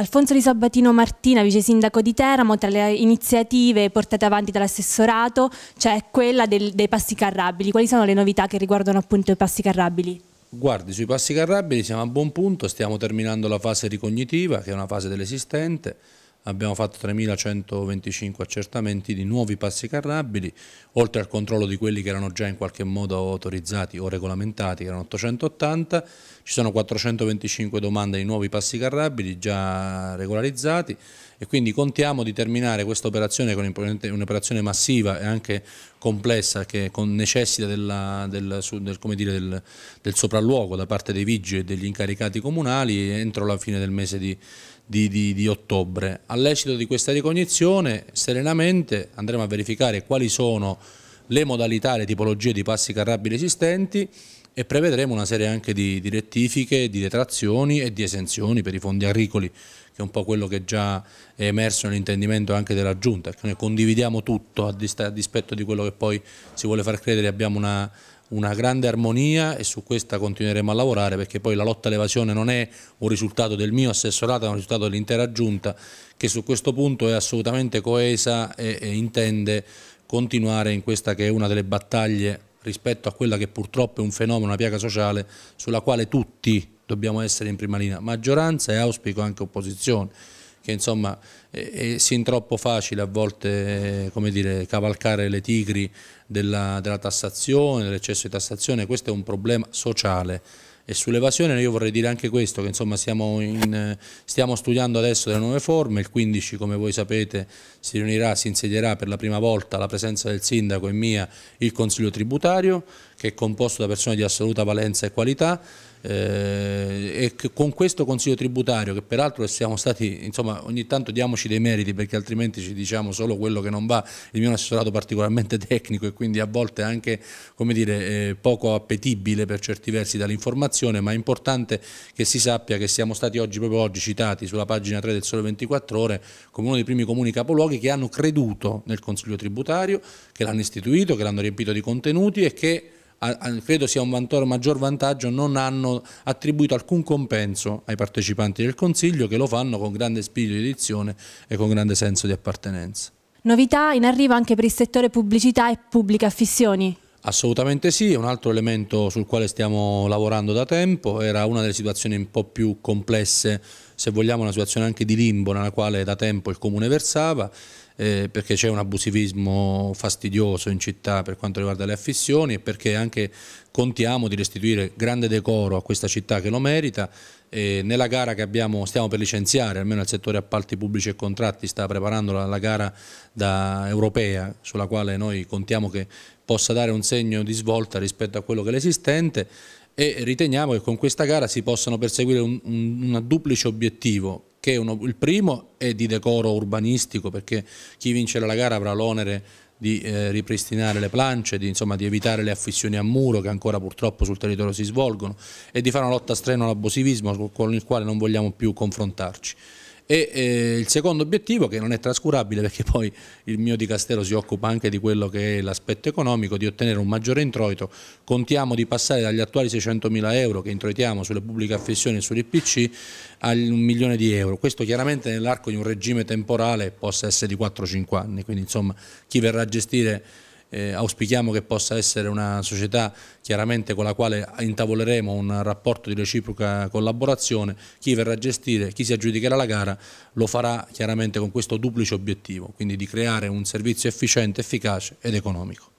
Alfonso Di Sabatino Martina, vice sindaco di Teramo, tra le iniziative portate avanti dall'assessorato c'è quella del, dei passi carrabili. Quali sono le novità che riguardano appunto i passi carrabili? Guardi, sui passi carrabili siamo a buon punto, stiamo terminando la fase ricognitiva che è una fase dell'esistente, abbiamo fatto 3.125 accertamenti di nuovi passi carrabili, oltre al controllo di quelli che erano già in qualche modo autorizzati o regolamentati, che erano 880, ci sono 425 domande di nuovi passi carrabili già regolarizzati e quindi contiamo di terminare questa operazione con un'operazione massiva e anche complessa che necessita della, del, del, del, del, sopralluogo da parte dei vigili e degli incaricati comunali entro la fine del mese di, di, di, di ottobre. All'esito di questa ricognizione serenamente andremo a verificare quali sono le modalità le tipologie di passi carrabili esistenti e prevedremo una serie anche di, di rettifiche, di detrazioni e di esenzioni per i fondi agricoli, che è un po' quello che già è emerso nell'intendimento anche della Giunta, noi condividiamo tutto a dispetto di quello che poi si vuole far credere, abbiamo una, una grande armonia e su questa continueremo a lavorare perché poi la lotta all'evasione non è un risultato del mio assessorato, è un risultato dell'intera Giunta che su questo punto è assolutamente coesa e, e intende continuare in questa che è una delle battaglie rispetto a quella che purtroppo è un fenomeno, una piaga sociale sulla quale tutti dobbiamo essere in prima linea, maggioranza e auspico anche opposizione, che insomma è, sin troppo facile a volte come dire, cavalcare le tigri della, della tassazione, dell'eccesso di tassazione, questo è un problema sociale e sull'evasione io vorrei dire anche questo, che insomma in, stiamo studiando adesso delle nuove forme, il 15 come voi sapete si riunirà, si insedierà per la prima volta la presenza del sindaco e mia il consiglio tributario che è composto da persone di assoluta valenza e qualità e con questo consiglio tributario che peraltro siamo stati, insomma ogni tanto diamoci dei meriti perché altrimenti ci diciamo solo quello che non va, il mio assessorato particolarmente tecnico e quindi a volte anche come dire, eh, poco appetibile per certi versi dall'informazione ma è importante che si sappia che siamo stati oggi, proprio oggi citati sulla pagina 3 del Sole 24 Ore come uno dei primi comuni capoluoghi che hanno creduto nel consiglio tributario, che l'hanno istituito, che l'hanno riempito di contenuti e che credo sia un maggior vantaggio, non hanno attribuito alcun compenso ai partecipanti del Consiglio che lo fanno con grande spirito di edizione e con grande senso di appartenenza. Novità in arrivo anche per il settore pubblicità e pubbliche affissioni? Assolutamente sì, è un altro elemento sul quale stiamo lavorando da tempo, era una delle situazioni un po' più complesse, se vogliamo una situazione anche di limbo nella quale da tempo il Comune versava, eh, perché c'è un abusivismo fastidioso in città per quanto riguarda le affissioni e perché anche contiamo di restituire grande decoro a questa città che lo merita. E nella gara che abbiamo, stiamo per licenziare, almeno il settore appalti pubblici e contratti sta preparando la, la gara europea sulla quale noi contiamo che possa dare un segno di svolta rispetto a quello che è l'esistente e riteniamo che con questa gara si possano perseguire un, un, un duplice obiettivo che uno, il primo è di decoro urbanistico perché chi vincerà la gara avrà l'onere di eh, ripristinare le plance, di, insomma, di, evitare le affissioni a muro che ancora purtroppo sul territorio si svolgono e di fare una lotta strenua all'abusivismo con il quale non vogliamo più confrontarci. E eh, il secondo obiettivo, che non è trascurabile perché poi il mio dicastero si occupa anche di quello che è l'aspetto economico, di ottenere un maggiore introito, contiamo di passare dagli attuali 600 mila euro che introitiamo sulle pubbliche affessioni e sull'IPC a un milione di euro. Questo chiaramente nell'arco di un regime temporale possa essere di 4-5 anni, quindi insomma chi verrà a gestire eh, auspichiamo che possa essere una società chiaramente con la quale intavoleremo un rapporto di reciproca collaborazione, chi verrà a gestire, chi si aggiudicherà la gara lo farà chiaramente con questo duplice obiettivo, quindi di creare un servizio efficiente, efficace ed economico.